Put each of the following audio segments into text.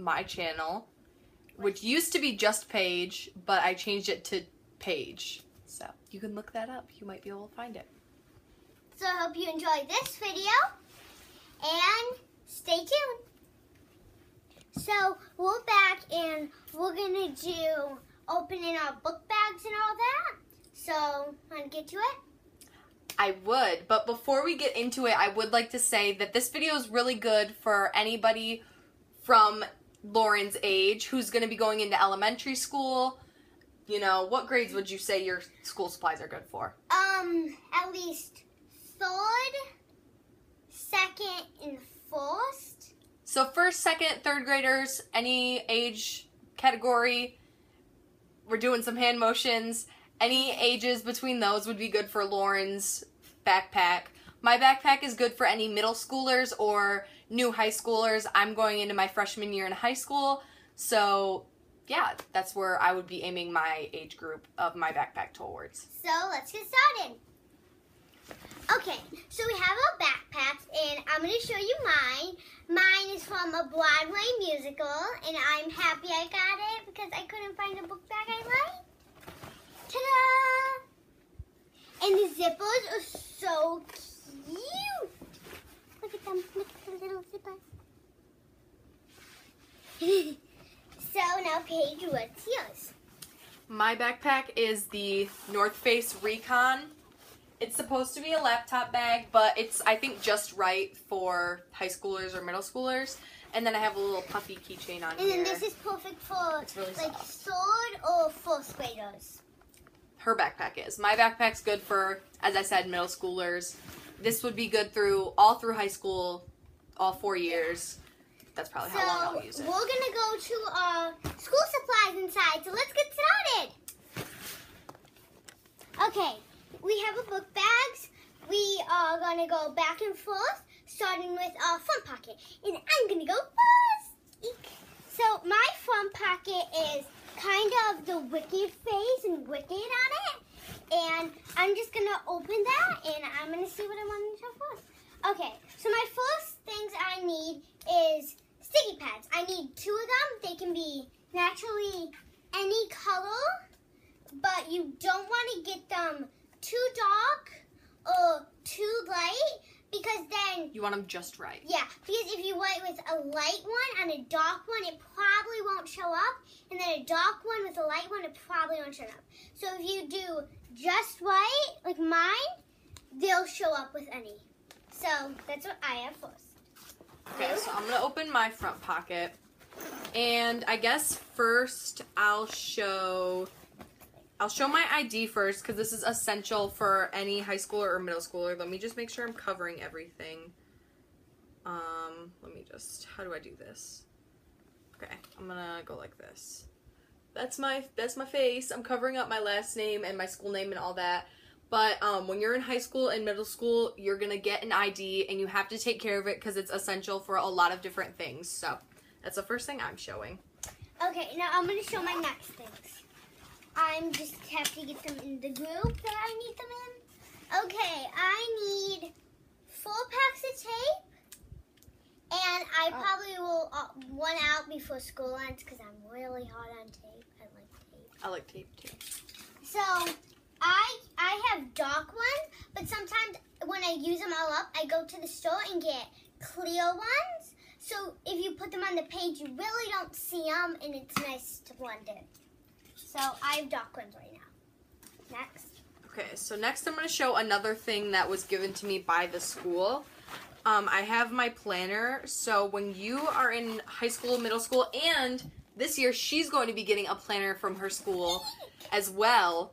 my channel, which used to be just page, but I changed it to page. So you can look that up. You might be able to find it. So I hope you enjoyed this video and stay tuned. So we're back and we're gonna do opening our book bags and all that. So wanna get to it? I would, but before we get into it, I would like to say that this video is really good for anybody from Lauryn's age who's going to be going into elementary school. You know, what grades would you say your school supplies are good for? Um, at least third, second, and first. So, first, second, third graders, any age category, we're doing some hand motions. Any ages between those would be good for Lauryn's backpack. My backpack is good for any middle schoolers or new high schoolers. I'm going into my freshman year in high school, so yeah, that's where I would be aiming my age group of my backpack towards. So let's get started. Okay, so we have our backpacks, and I'm going to show you mine. Mine is from a Broadway musical, and I'm happy I got it because I couldn't find a book bag I like. Ta-da! And the zippers are so cute. Look at them. Look at the little zippers. so now, Paige, what's yours? My backpack is the North Face Recon. It's supposed to be a laptop bag, but it's I think just right for high schoolers or middle schoolers. And then I have a little puffy keychain on And here. And then this is perfect for really like soft. third or fourth graders. her backpack is. My backpack's good for, as I said, middle schoolers. This would be good through all through high school, all four years. That's probably So how long I'll use it. we're gonna go to our school supplies inside. So let's get started. Okay, we have a book bags. We are gonna go back and forth, starting with our front pocket, and I'm gonna go first. So my front pocket is kind of the wicked face and wicked on it, and I'm just gonna open that, and I'm gonna see what I want to show first. Okay, so my first things I need is sticky pads. I need two of them. They can be naturally any color, but you don't want to get them too dark or too light because then You want them just right. yeah, because if you write with a light one and a dark one, it probably won't show up. And then a dark one with a light one, it probably won't show up. So if you do just right, like mine, they'll show up with any. So that's what I have first. Okay, so I'm gonna open my front pocket, and I guess first I'll show. I'll show my ID first because this is essential for any high schooler or middle schooler. Let me just make sure I'm covering everything. Um, let me just. How do I do this? Okay, I'm gonna go like this. That's my that's my face. I'm covering up my last name and my school name and all that. But um, when you're in high school and middle school, you're gonna get an ID and you have to take care of it because it's essential for a lot of different things. So that's the first thing I'm showing. Okay, now I'm going to show my next things. I'm just have to get them in the group that I need them in. Okay, I need four packs of tape. And I Oh. probably will uh, one out before school ends because I'm really hard on tape. I like tape. I like tape too. So I I have dark ones, but sometimes when I use them all up, I go to the store and get clear ones. So if you put them on the page, you really don't see them, and it's nice to blend in. So I have dark ones right now. Next. Okay, so next I'm going to show another thing that was given to me by the school. Um, I have my planner. So when you are in high school, middle school, and this year she's going to be getting a planner from her school as well.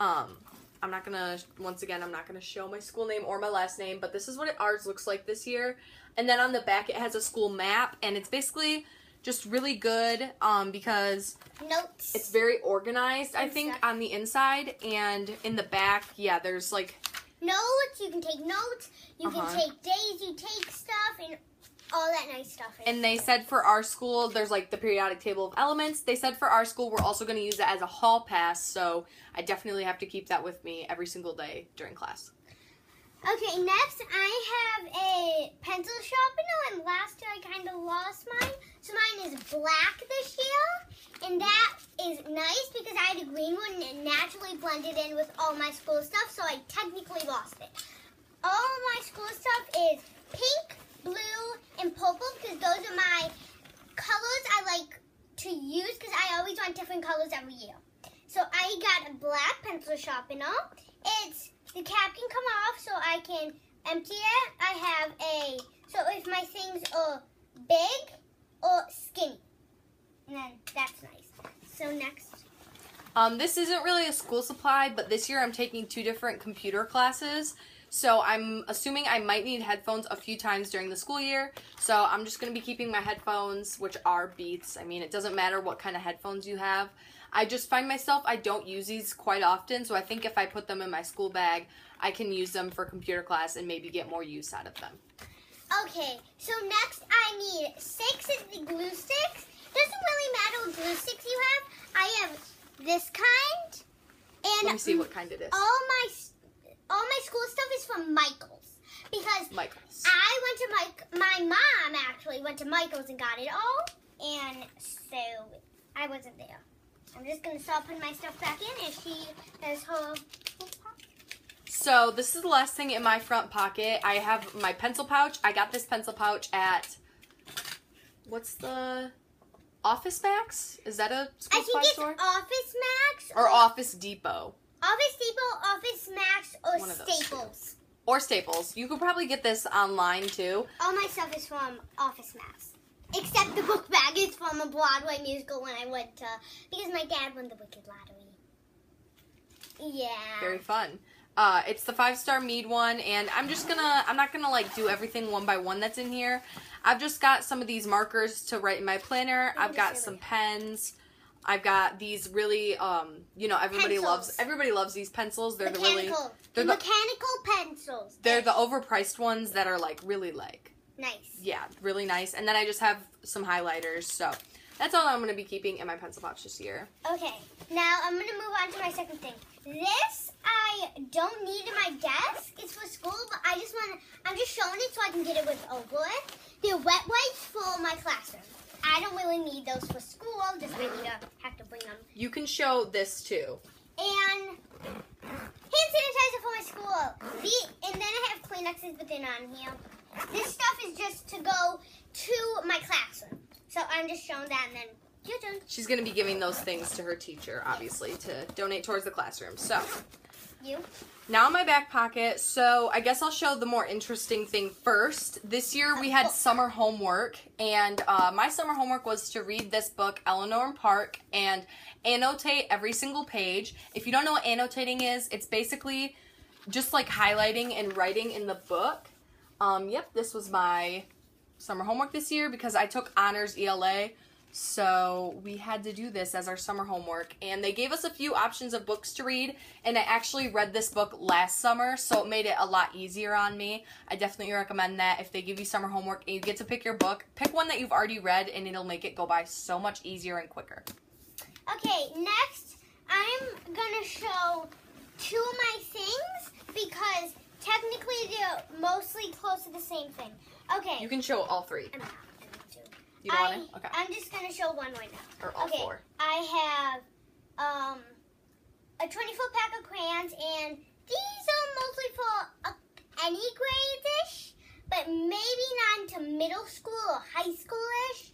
Um, I'm not gonna. Once again, I'm not gonna show my school name or my last name, but this is what it, ours looks like this year. And then on the back, it has a school map, and it's basically just really good um, because Notes. it's very organized. I think on the inside and in the back, yeah, there's like notes. You can take notes. You Uh-huh. can take days. You take stuff and all that nice stuff. And they said for our school, there's like the periodic table of elements. They said for our school, we're also going to use it as a hall pass. So I definitely have to keep that with me every single day during class. Okay, next I have a pencil sharpener, and last year I kind kind of lost mine. So mine is black this year, and that is nice because I had a green one and it naturally blended in with all my school stuff, so I technically lost it. All my school stuff is pink, blue, and purple because those are my colors I like to use because I always want different colors every year. So I got a black pencil sharpener. It's the cap can come off so I can empty it. I have a so if my things are big or skinny, and then that's nice. So next, Um, this isn't really a school supply, but this year I'm taking two different computer classes. So I'm assuming I might need headphones a few times during the school year. So I'm just going to be keeping my headphones, which are Beats. I mean, it doesn't matter what kind of headphones you have. I just find myself, I don't use these quite often. So I think if I put them in my school bag, I can use them for computer class and maybe get more use out of them. okay. So next I need six of the glue sticks. Doesn't really matter what glue sticks you have. I have this kind, and Let me see what kind it is. all my all my school stuff is from Michaels because Michaels. I went to Mike. My mom actually went to Michaels and got it all, and so I wasn't there. I'm just gonna start putting my stuff back in, and she has her. So this is the last thing in my front pocket. I have my pencil pouch. I got this pencil pouch at what's the Office Max? Is that a I school think supply it's store? Office Max Or Office Depot Office Depot, Office Max, or. Staples. or Staples. You could probably get this online too. All my stuff is from Office Max. Except the book bag is from a Broadway musical when I went to because my dad won the Wicked Lottery. Yeah. Very fun. Uh, it's the five star mead one, and I'm just gonna, I'm not gonna like do everything one by one that's in here. I've just got some of these markers to write in my planner. I've got some pens. I've got these really, um, you know, everybody loves, everybody loves these pencils. They're the really, mechanical. they're the the- mechanical pencils. they're the overpriced ones that are like really like, nice. yeah, really nice. And then I just have some highlighters. So that's all I'm gonna be keeping in my pencil pouch this year. Okay, now I'm gonna move on to my second thing. This I don't need in my desk. It's for school, but I just want to. I'm just showing it so I can get it with over it. They're wet wipes for my classroom. I don't really need those for school. Just I need to have to bring them. You can show this too. And hand sanitizer for my school. The and then I have Kleenexes, but they're not in here. This stuff is just to go to my classroom. So I'm just showing that, and then your turn. She's gonna be giving those things to her teacher, obviously, to donate towards the classroom. So. You. Now in my back pocket, so I guess I'll show the more interesting thing first. This year we had summer homework, and uh, my summer homework was to read this book, Eleanor and Park, and annotate every single page. If you don't know what annotating is, it's basically just like highlighting and writing in the book. Um, yep, this was my summer homework this year because I took honors ELA. So we had to do this as our summer homework. And they gave us a few options of books to read. And I actually read this book last summer, so it made it a lot easier on me. I definitely recommend that if they give you summer homework and you get to pick your book, pick one that you've already read and it'll make it go by so much easier and quicker. Okay, next I'm gonna show two of my things because technically they're mostly close to the same thing. Okay. You can show all three. I'm not going to. You don't I, want to? Okay. I'm just gonna show one right now. Or all okay. four. I have um a 20 foot pack of crayons, and these are mostly for uh, any grade ish, but maybe not into middle school or high schoolish.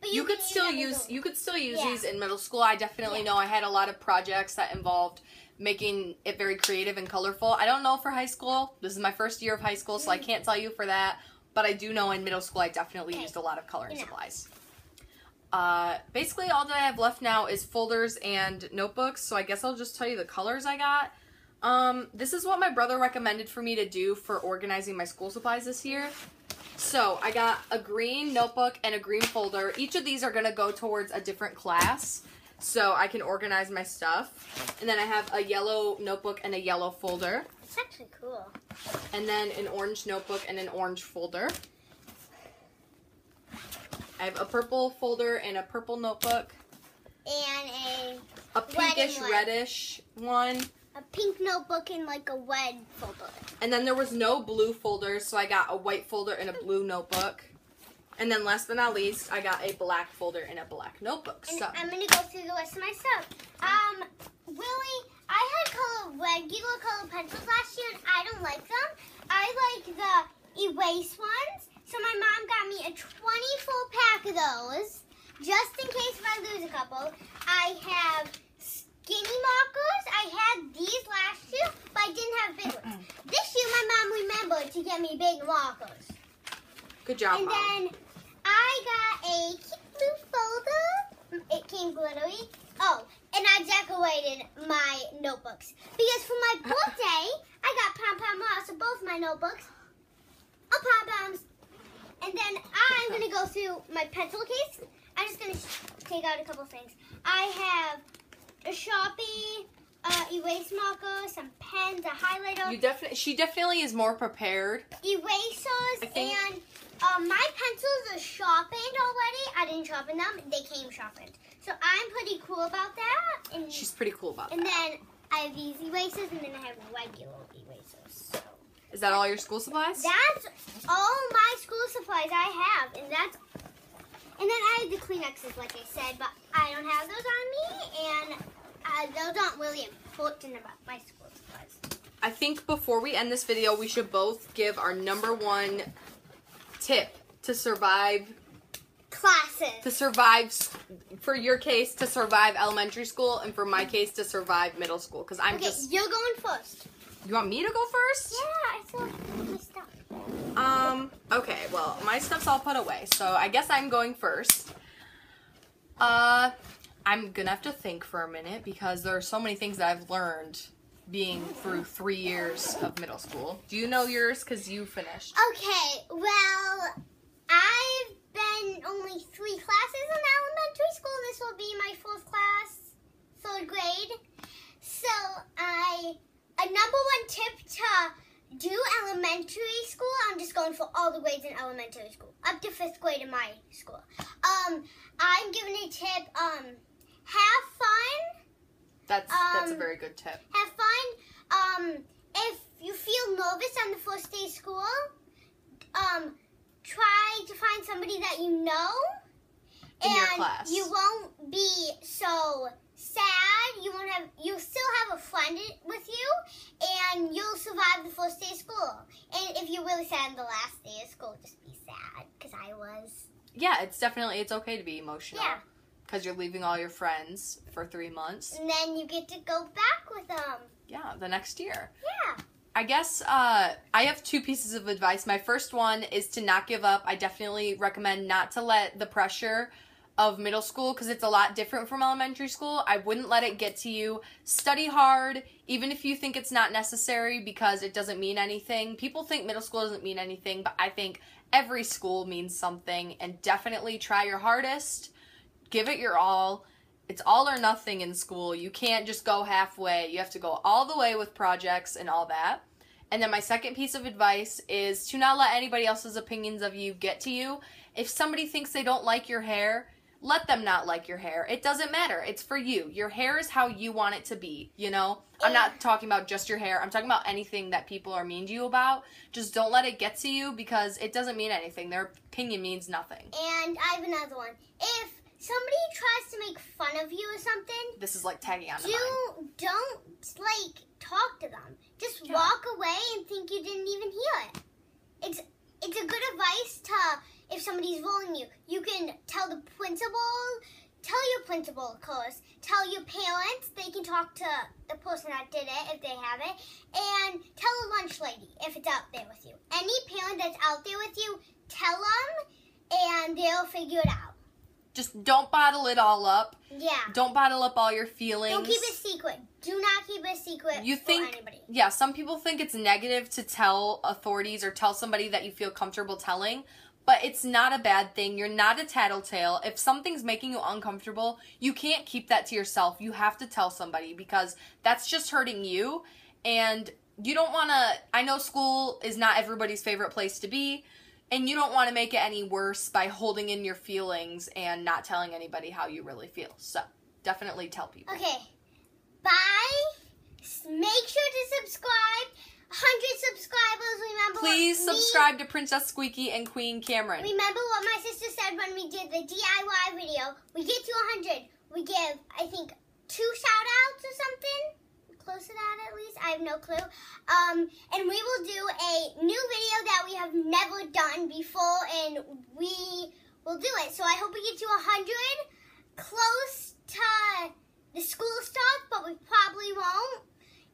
But you, could still use you could still use Yeah. these in middle school. I definitely Yeah. know I had a lot of projects that involved making it very creative and colorful. I don't know for high school. This is my first year of high school, so I Mm. can't tell you for that. But I do know in middle school I definitely Okay. used a lot of coloring know. supplies. Uh, basically, all that I have left now is folders and notebooks. So I guess I'll just tell you the colors I got. Um, this is what my brother recommended for me to do for organizing my school supplies this year. So I got a green notebook and a green folder. Each of these are gonna go towards a different class, so I can organize my stuff. And then I have a yellow notebook and a yellow folder, It's actually cool. and then an orange notebook and an orange folder. I have a purple folder and a purple notebook, And a a pinkish one. reddish one, a pink notebook and like a red folder. and then there was no blue folder, so I got a white folder and a blue notebook. And then last but not least, I got a black folder and a black notebook. And So I'm gonna go through the rest of my stuff. Um, Willie, I had color regular color pencils last year, and I don't like them. I like the erase ones. So my mom got me a 24 pack of those, just in case if I lose a couple. I have skinny markers. I had these last year, but I didn't have big ones. This year, my mom remembered to get me big markers. good job, And Mom. then I got a cute blue folder. It came glittery. Oh, and I decorated my notebooks because for my birthday I got pom pom moss of both my notebooks. Oh, pom poms. And then I'm gonna go through my pencil case. I'm just gonna take out a couple things. I have a Sharpie, uh, erase marker, some pens, a highlighter You definitely, she definitely is more prepared. erasers and um, my pencils are sharpened already. I didn't sharpen them; they came sharpened. So I'm pretty cool about that. And She's pretty cool about and that. And then I have these erasers, and then I have regular erasers. So Is that all your school supplies? that's all my school supplies I have, and that's. And then I have the Kleenexes, like I said, but I don't have those on me, and uh, those aren't really important about my school supplies. I think before we end this video, we should both give our number one tip to survive Classes. to survive for your case to survive elementary school and for my case to survive middle school because i'm Okay, just you're going first. you want me to go first Yeah, I saw my stuff. um okay well my stuff's all put away so i guess i'm going first uh i'm gonna have to think for a minute because there are so many things that i've learned being through three years of middle school do you know yours because you finished Okay, well, I've been only three classes in elementary school. This will be my fourth class, third grade. So I, a number one tip to do elementary school. I'm just going for all the grades in elementary school, up to fifth grade in my school. Um, I'm giving a tip. Um, have fun. that's that's a Um, very good tip have fun. Um, if you feel nervous on the first day of school, um, try to find somebody that you know, In and your class. you won't be so sad. You won't have. You'll still have a friend with you, and you'll survive the first day of school. And if you're really sad on the last day of school, just be sad because I was. yeah it's definitely it's okay to be emotional Yeah. because you're leaving all your friends for three months And then you get to go back with them. yeah the next year Yeah. I guess uh, I have two pieces of advice. My first one is to not give up. I definitely recommend not to let the pressure of middle school because it's a lot different from elementary school. I wouldn't let it get to you. Study hard, even if you think it's not necessary because it doesn't mean anything. People think middle school doesn't mean anything, but I think every school means something and definitely try your hardest. Give it your all. It's all or nothing in school. You can't just go halfway. You have to go all the way with projects and all that. And then my second piece of advice is to not let anybody else's opinions of you get to you. If somebody thinks they don't like your hair, let them not like your hair. It doesn't matter. It's for you. Your hair is how you want it to be, you know? I'm not talking about just your hair. I'm talking about anything that people are mean to you about. Just don't let it get to you because it doesn't mean anything. Their opinion means nothing. And I have another one. If somebody tries to make fun of you or something, This is like tagging on do mine. don't like talk to them. Just Yeah. walk away and think you didn't even hear it. It's it's a good advice to if somebody's bullying you. You can tell the principal, tell your principal, of course. Tell your parents. They can talk to the person that did it if they have it, and tell a lunch lady if it's out there with you. Any parent that's out there with you, tell them, and they'll figure it out. Just don't bottle it all up. Yeah. Don't bottle up all your feelings. Don't keep it secret. Do not keep it secret You for think- anybody. yeah, some people think it's negative to tell authorities or tell somebody that you feel comfortable telling, but it's not a bad thing. You're not a tattletale. If something's making you uncomfortable, you can't keep that to yourself. You have to tell somebody because that's just hurting you. And you don't want to. I know school is not everybody's favorite place to be, and you don't want to make it any worse by holding in your feelings and not telling anybody how you really feel. So, definitely tell people. Okay. Bye. Make sure to subscribe. 100 subscribers. Remember Please what me- subscribe to Princess Squeaky and Queen Kamryn. Remember what my sister said when we did the DIY video? We get to 100. We give, I think, two shout outs or something. Close to that at least. I have no clue. Um, and we will do a new video that we have never done before, and we will do it. So I hope we get to 100. Close to the school starts, but we probably won't.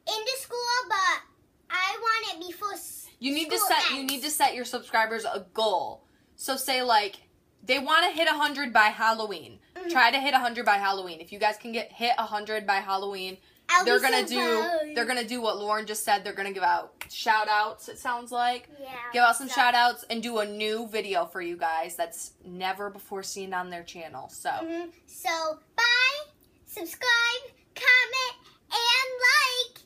Into school, but I want it before. s- You need to set you need to set your subscribers a goal. So say like they want to hit 100 by Halloween. Mhm. Try to hit 100 by Halloween. If you guys can get hit 100 by Halloween, I'll they're going to so do proud. they're going to do what Lauryn just said. They're going to give out shout outs it sounds like. Yeah. Give out some so- shout outs and do a new video for you guys that's never before seen on their channel. So, Mhm. So, bye, subscribe, comment, and like.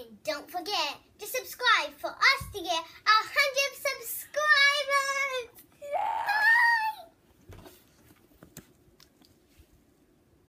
And don't forget to subscribe for us to get a hundred subscribers. Yeah.